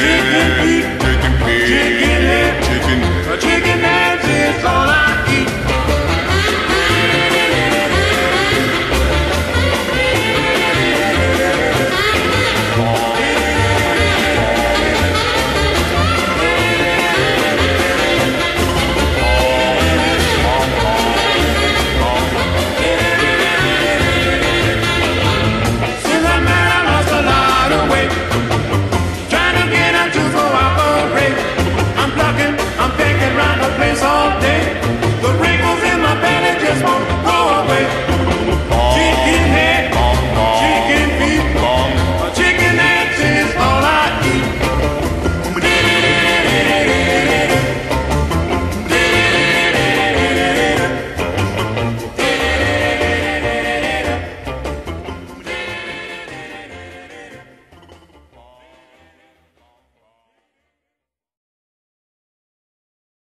Beep, beep, beep.